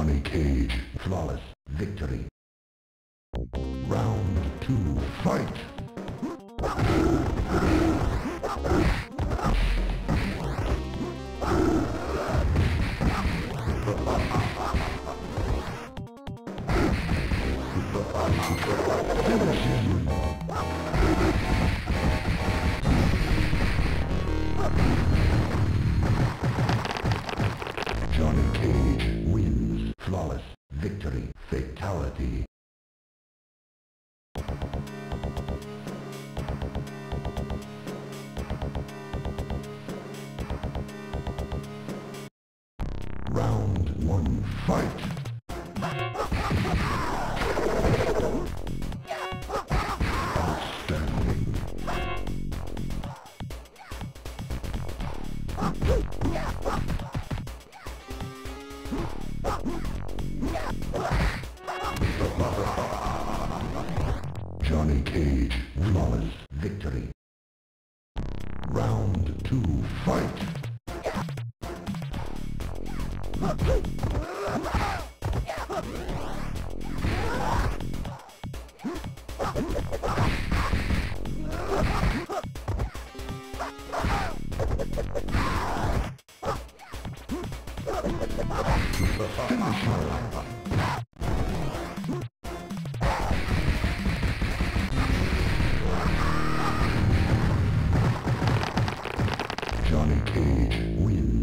Johnny Cage, flawless victory. Round two, fight! Finish! Johnny Cage. Fatality. Round one, fight! Johnny Cage, flawless victory. Round two, fight! Finish her. Johnny Cage wins.